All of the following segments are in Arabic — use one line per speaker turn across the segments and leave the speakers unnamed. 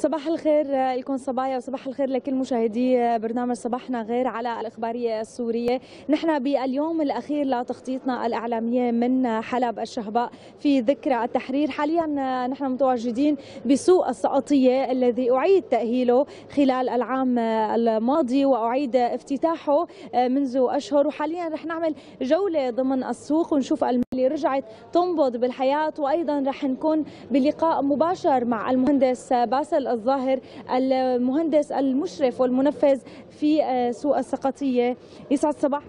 صباح الخير لكم صبايا وصباح الخير لكل مشاهدي برنامج صباحنا غير على الإخبارية السورية. نحن باليوم الأخير لتخطيطنا الإعلامية من حلب الشهباء في ذكرى التحرير. حاليا نحن متواجدين بسوق السقطية الذي أعيد تأهيله خلال العام الماضي وأعيد افتتاحه منذ أشهر. وحاليا رح نعمل جولة ضمن السوق ونشوف اللي رجعت تنبض بالحياة. وأيضا رح نكون بلقاء مباشر مع المهندس باسل الظاهر المهندس المشرف والمنفذ في سوق السقطية. يسعد صباح.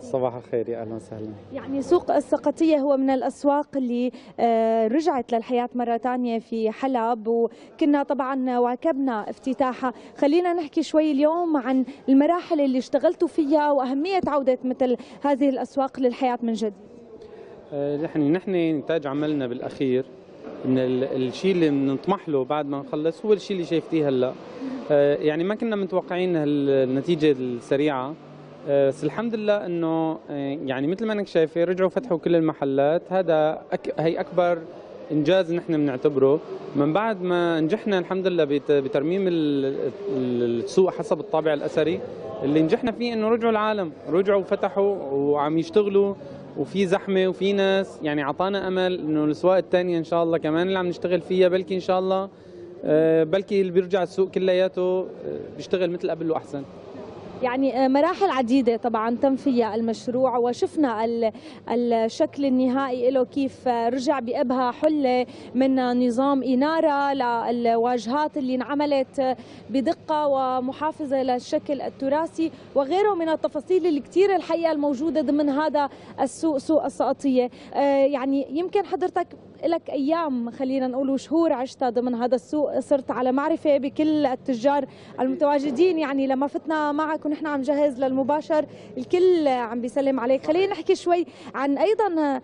صباح الخير يا أهلا وسهلا.
يعني سوق السقطية هو من الأسواق اللي رجعت للحياة مرة ثانية في حلب وكنا طبعا واكبنا افتتاحها. خلينا نحكي شوي اليوم عن المراحل اللي اشتغلتوا فيها وأهمية عودة مثل هذه الأسواق للحياة من جديد.
نحن نحن نتاج عملنا بالأخير. من الشيء اللي بنطمح له بعد ما نخلص هو الشيء اللي شايفتيه هلا. يعني ما كنا متوقعين النتيجه السريعة. بس الحمد لله إنه يعني مثل ما إنك شايفة رجعوا فتحوا كل المحلات. هذا أك هي أكبر إنجاز نحن بنعتبره. من بعد ما نجحنا الحمد لله بترميم السوق حسب الطابع الأثري. اللي نجحنا فيه إنه رجعوا العالم رجعوا وفتحوا وعم يشتغلوا. وفي زحمة وفي ناس يعني أعطانا أمل إنه الأسواق الثانية إن شاء الله كمان اللي عم نشتغل فيها بلكي إن شاء الله بلكي اللي بيرجع السوق كلياته بيشتغل مثل قبل واحسن
يعني مراحل عديدة طبعا تم فيها المشروع وشفنا الشكل النهائي له كيف رجع بأبها حلة من نظام إنارة للواجهات اللي انعملت بدقة ومحافظة للشكل التراثي وغيره من التفاصيل اللي الحقيقة الموجودة ضمن هذا السوق سوق السقطية. يعني يمكن حضرتك لك أيام خلينا نقول وشهور عشتها ضمن هذا السوق صرت على معرفة بكل التجار المتواجدين يعني لما فتنا معك ونحن عم جهز للمباشر. الكل عم بيسلم عليك. خلينا نحكي شوي عن أيضا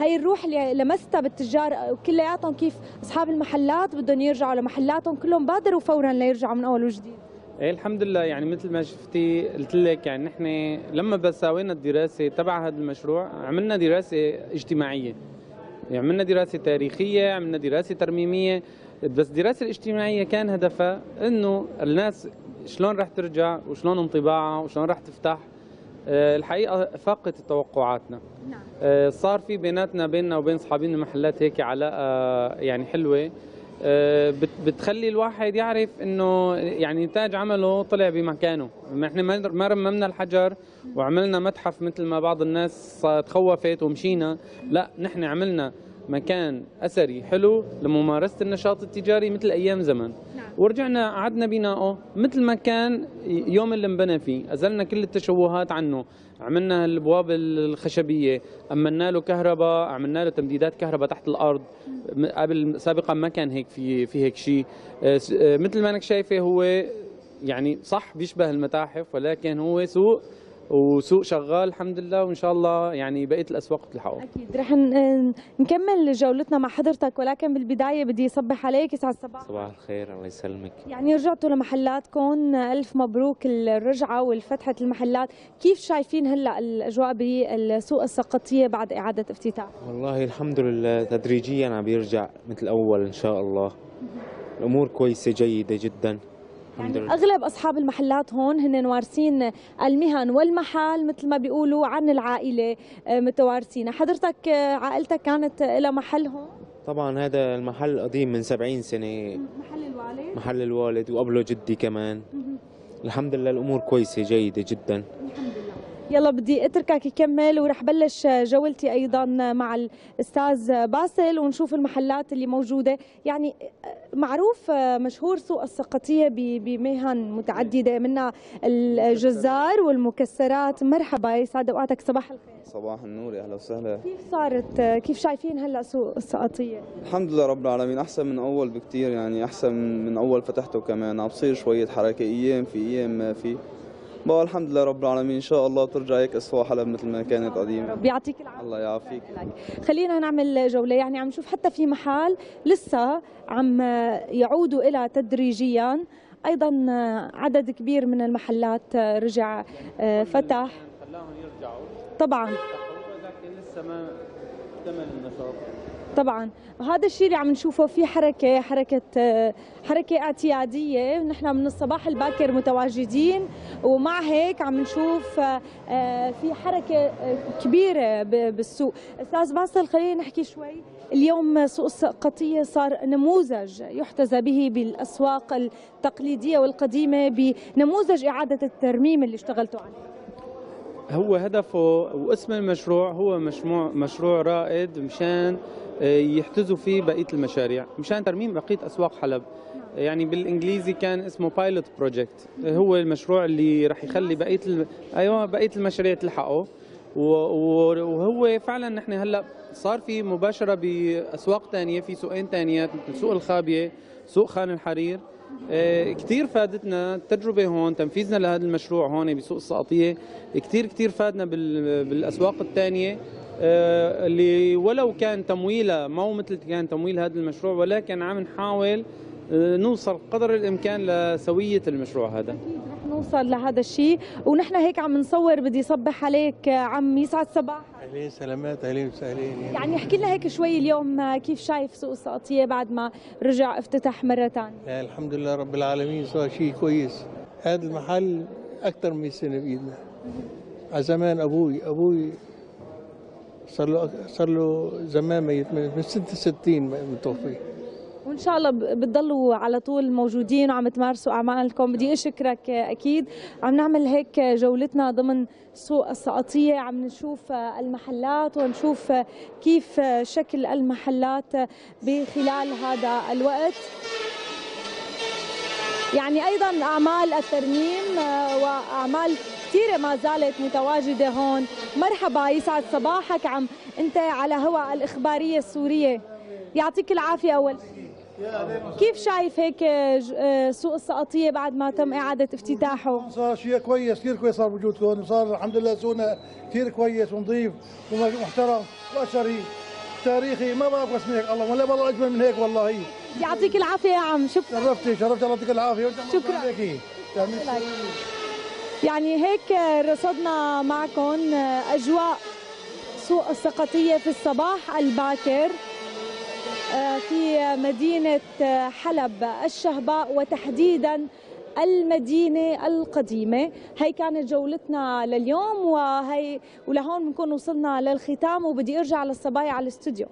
هاي الروح اللي لمستها بالتجار. كلياتهم كيف أصحاب المحلات بدهم يرجعوا لمحلاتهم. كلهم بادروا فورا ليرجعوا من أول وجديد.
إيه الحمد لله. يعني مثل ما شفتي قلت لك يعني نحن لما بس سوينا الدراسة تبع هذا المشروع عملنا دراسة اجتماعية. يعني عملنا دراسة تاريخية عملنا دراسة ترميمية. بس الدراسة الاجتماعية كان هدفها إنه الناس شلون راح ترجع وشلون انطباعها وشلون راح تفتح؟ أه الحقيقة فاقت توقعاتنا. نعم. أه صار في بيناتنا بيننا وبين اصحابين المحلات هيك علاقة يعني حلوة. أه بتخلي الواحد يعرف إنه يعني نتاج عمله طلع بمكانه. إحنا ما رممنا الحجر وعملنا متحف مثل ما بعض الناس تخوفت ومشينا. لا نحن عملنا مكان أثري حلو لممارسة النشاط التجاري مثل أيام زمن نعم. ورجعنا قعدنا بناءه مثل ما كان يوم اللي انبنى فيه. أزلنا كل التشوهات عنه. عملنا الأبواب الخشبية. امنا له كهرباء. عملنا له تمديدات كهرباء تحت الأرض. قبل سابقا ما كان هيك في في هيك شيء. مثل ما أنك شايفه هو يعني صح بيشبه المتاحف ولكن هو سوق وسوق شغال الحمد لله وإن شاء الله يعني بقية الأسواق بتلحقه.
أكيد. رح نكمل جولتنا مع حضرتك ولكن بالبداية بدي صبح عليك يسعد الصباح
صباح الخير الله يسلمك.
يعني رجعتوا لمحلاتكم ألف مبروك الرجعة والفتحة المحلات. كيف شايفين هلأ الأجواء بالسوق السقطية بعد إعادة افتتاح؟
والله الحمد لله تدريجيا عم يرجع مثل أول إن شاء الله. الأمور كويسة جيدة جدا.
يعني أغلب أصحاب المحلات هون هن وارثين المهن والمحل مثل ما بيقولوا عن العائلة متوارثينها حضرتك عائلتك كانت لها محل هون؟
طبعا هذا المحل قديم من 70 سنة.
محل الوالد؟
محل الوالد وقبله جدي كمان. الحمد لله الأمور كويسة جيدة جدا.
يلا بدي اتركك يكمل ورح بلش جولتي أيضا مع الاستاذ باسل ونشوف المحلات اللي موجودة. يعني معروف مشهور سوق السقطية بمهن متعددة منها الجزار والمكسرات. مرحبا يسعد أوقاتك. صباح الخير.
صباح النور أهلا وسهلا.
كيف صارت كيف شايفين هلأ سوق السقطية؟
الحمد لله رب العالمين أحسن من أول بكثير يعني أحسن من أول فتحته كمان. عم بصير شوية حركة أيام في أيام ما في. بقى الحمد لله رب العالمين ان شاء الله ترجع هيك اسواق حلب مثل ما كانت قديما
رب يعطيك العافيه
الله يعافيك
خلينا نعمل جوله يعني عم نشوف حتى في محل لسه عم يعودوا إلى تدريجيا أيضا عدد كبير من المحلات رجع فتح
خلاهم يرجعوا
طبعا
لكن لسه ما اكتمل النشاط
طبعا. هذا الشيء اللي عم نشوفه في حركة حركة حركة اعتيادية. نحن من الصباح الباكر متواجدين ومع هيك عم نشوف آه، في حركة كبيرة بالسوق. أستاذ باسل خلينا نحكي شوي. اليوم سوق السقطيه صار نموذج يحتذى به بالأسواق التقليدية والقديمة بنموذج إعادة الترميم اللي اشتغلتوا عليه.
هو هدفه واسم المشروع هو مشروع مشروع رائد مشان آه، يحتذوا فيه بقية المشاريع. مشان ترميم بقية أسواق حلب. يعني بالإنجليزي كان اسمه pilot project هو المشروع اللي راح يخلي بقية الم... أيوه بقية المشاريع تلحقه. وهو فعلا نحن هلأ صار في مباشرة بأسواق ثانية في سوقين ثانيات مثل سوق الخابية سوق خان الحرير. آه، كتير فادتنا التجربة هون تنفيذنا لهذا المشروع هون بسوق السقطية كتير كتير فادنا بال- بالأسواق الثانية اللي ولو كان تمويلها ما هو مثل كان تمويل هذا المشروع ولكن عم نحاول آه، نوصل قدر الإمكان لسوية المشروع هذا.
رح نوصل لهذا الشيء. ونحن هيك عم نصور بدي صبح عليك عم يسعد صباح.
أهلين سلامات أهلين وسهلين.
يعني احكي لنا هيك شوي اليوم كيف شايف سوق السقطية بعد ما رجع افتتح مرة ثانية
يعني الحمد لله رب العالمين صار شيء كويس. هذا المحل أكثر من سنة بإيدنا. على زمان أبوي أبوي صار له صار له زمان ميت من من 66 متوفي
وإن شاء الله بتضلوا على طول موجودين وعم تمارسوا اعمالكم بدي اشكرك أكيد. عم نعمل هيك جولتنا ضمن سوق السقطية. عم نشوف المحلات ونشوف كيف شكل المحلات بخلال هذا الوقت. يعني أيضا أعمال الترميم وأعمال كثيره ما زالت متواجدة هون. مرحبا يسعد صباحك. عم أنت على هوا الإخبارية السورية. يعطيك العافية أول. كيف شايف هيك آه، سوق السقطية بعد ما تم إعادة افتتاحه؟
صار شيء كويس كثير كويس صار وجودكم وصار الحمد لله سوقنا كثير كويس ونظيف ومحترم واثري تاريخي ما بعرف بس من هيك الله ولا والله أجمل من هيك والله.
يعطيك العافية يا عم. شكرا
شرفتي شرفت الله يعطيك العافية.
شكراً.
عليكي تعملي
يعني هيك رصدنا معكم أجواء سوق السقطية في الصباح الباكر آه، في مدينة حلب الشهباء وتحديدا المدينة القديمة. هي كانت جولتنا لليوم وهي ولهون بنكون وصلنا للختام وبدي أرجع للصبايا على الاستوديو.